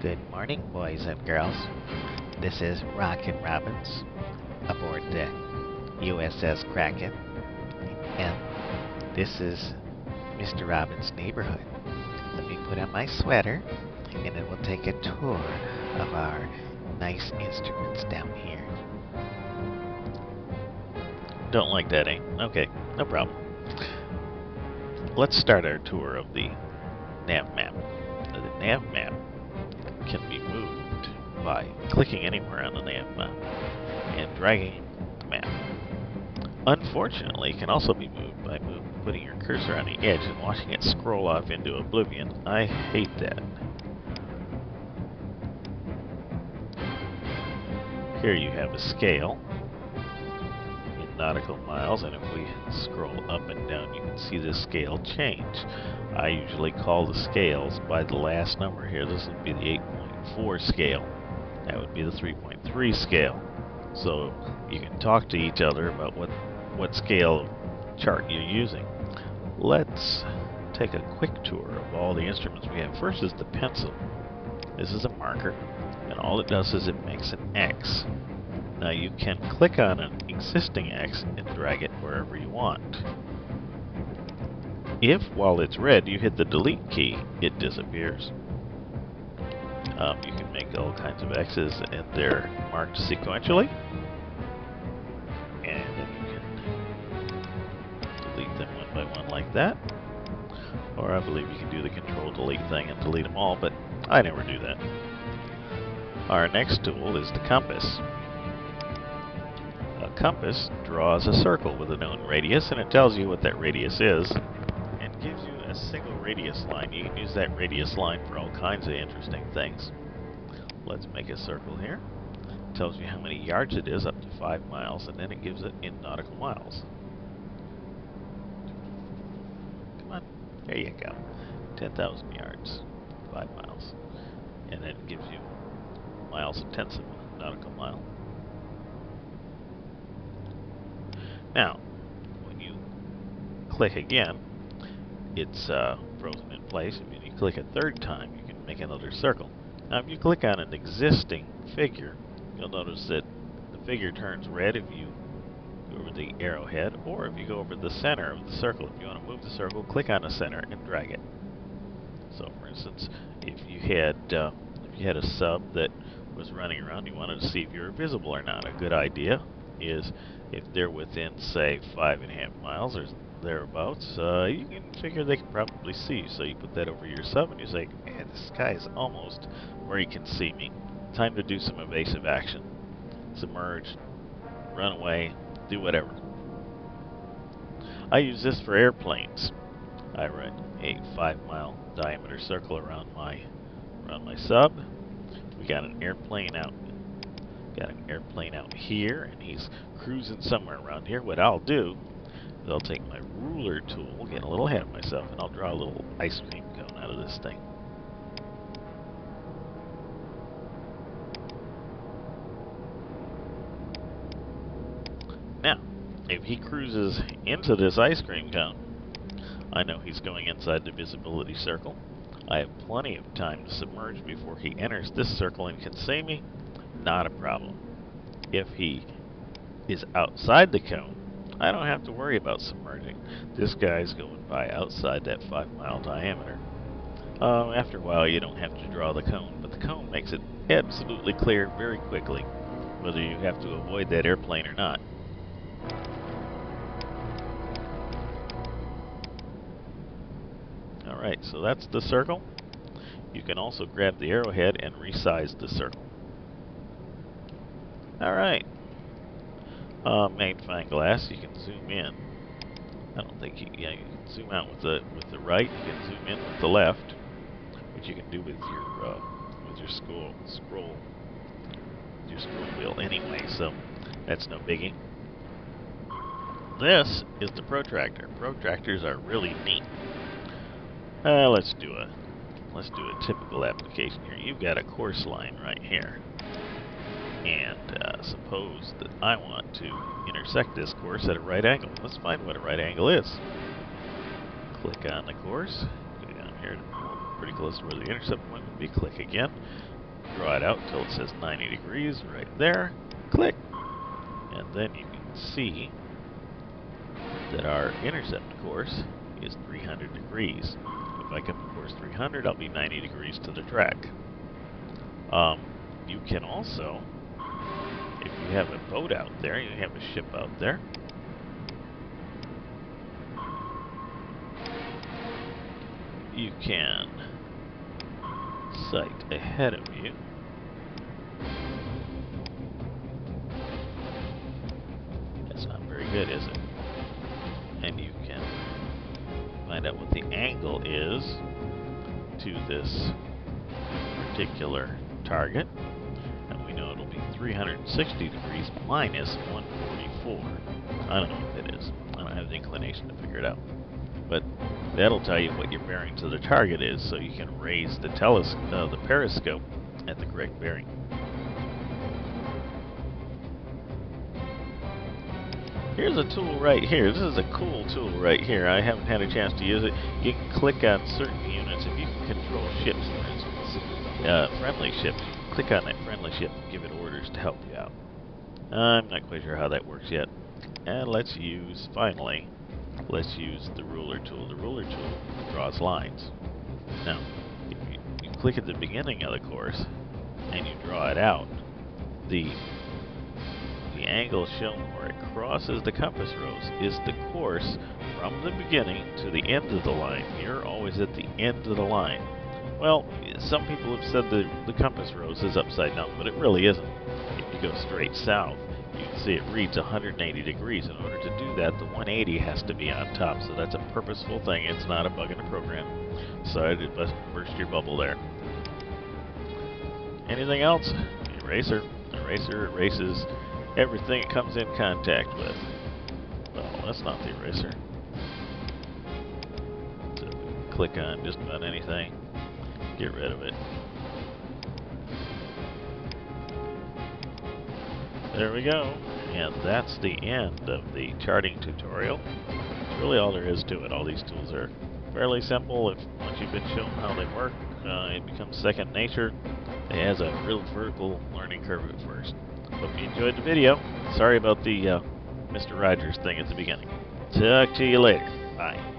Good morning, boys and girls. This is Rockin' Robbins aboard the USS Kraken, and this is Mr. Robbins' neighborhood. Let me put on my sweater, and then we'll take a tour of our nice instruments down here. Don't like that, eh? Okay, no problem. Let's start our tour of the nav map. The nav map can be moved by clicking anywhere on the map and dragging the map. Unfortunately, it can also be moved by move, putting your cursor on the edge and watching it scroll off into oblivion. I hate that. Here you have a scale in nautical miles, and if we scroll up and down, you can see the scale change. I usually call the scales by the last number here. This would be the 8.4 scale. That would be the 3.3 scale. So you can talk to each other about what, what scale chart you're using. Let's take a quick tour of all the instruments we have. First is the pencil. This is a marker, and all it does is it makes an X. Now you can click on an existing X and drag it wherever you want. If, while it's red, you hit the delete key, it disappears. Um, you can make all kinds of X's and they're marked sequentially. And then you can delete them one by one like that. Or I believe you can do the control delete thing and delete them all, but I never do that. Our next tool is the compass. A compass draws a circle with a known radius and it tells you what that radius is single radius line. You can use that radius line for all kinds of interesting things. Let's make a circle here. It tells you how many yards it is, up to 5 miles, and then it gives it in nautical miles. Come on, there you go. 10,000 yards, 5 miles. And then it gives you miles and tenths of a nautical mile. Now, when you click again, it's uh, frozen in place. If you click a third time, you can make another circle. Now, if you click on an existing figure, you'll notice that the figure turns red if you go over the arrowhead, or if you go over the center of the circle. If you want to move the circle, click on the center and drag it. So, for instance, if you had uh, if you had a sub that was running around, you wanted to see if you're visible or not. A good idea is if they're within, say, five and a half miles or thereabouts, uh, you can figure they can probably see you. So you put that over your sub and you say, man, this guy is almost where he can see me. Time to do some evasive action. Submerge, run away, do whatever. I use this for airplanes. I run a five mile diameter circle around my around my sub. We got an airplane out got an airplane out here and he's cruising somewhere around here. What I'll do I'll take my ruler tool, get a little ahead of myself, and I'll draw a little ice cream cone out of this thing. Now, if he cruises into this ice cream cone, I know he's going inside the visibility circle. I have plenty of time to submerge before he enters this circle and can see me. Not a problem. If he is outside the cone, I don't have to worry about submerging. This guy's going by outside that 5 mile diameter. Uh, after a while you don't have to draw the cone, but the cone makes it absolutely clear very quickly whether you have to avoid that airplane or not. Alright, so that's the circle. You can also grab the arrowhead and resize the circle. Alright. Uh, magnifying glass, you can zoom in. I don't think you, yeah, you can zoom out with the with the right, you can zoom in with the left, which you can do with your uh, with your scroll scroll your scroll wheel anyway, so that's no biggie. This is the protractor. Protractors are really neat. Uh, let's do a let's do a typical application here. You've got a course line right here. Suppose that I want to intersect this course at a right angle. Let's find what a right angle is. Click on the course. Go down here pretty close to where the intercept point would be. Click again. Draw it out until it says 90 degrees right there. Click. And then you can see that our intercept course is 300 degrees. If I come to course 300, I'll be 90 degrees to the track. Um, you can also, you have a boat out there, you have a ship out there, you can sight ahead of you. That's not very good, is it? And you can find out what the angle is to this particular target. 360 degrees minus 144. I don't know what that is. I don't have the inclination to figure it out. But that'll tell you what your bearing to the target is, so you can raise the uh, the periscope at the correct bearing. Here's a tool right here. This is a cool tool right here. I haven't had a chance to use it. You can click on certain units. If you can control ships, uh, friendly can click on that friendly ship and give it orders to help you out. I'm not quite sure how that works yet. And let's use, finally, let's use the ruler tool. The ruler tool draws lines. Now, if you, you click at the beginning of the course and you draw it out, the the angle shown where it crosses the compass rose is the course from the beginning to the end of the line. You're always at the end of the line. Well, some people have said the, the compass rose is upside down, but it really isn't. If you go straight south, you can see it reads 180 degrees. In order to do that, the 180 has to be on top, so that's a purposeful thing. It's not a bug in the program. Sorry to burst your bubble there. Anything else? Eraser. Eraser erases everything it comes in contact with. Well, that's not the eraser. So click on just about anything, get rid of it. There we go. And that's the end of the charting tutorial. That's really all there is to it. All these tools are fairly simple. If once you've been shown how they work, uh, it becomes second nature. It has a real vertical learning curve at first. Hope you enjoyed the video. Sorry about the uh, Mr. Rogers thing at the beginning. Talk to you later. Bye.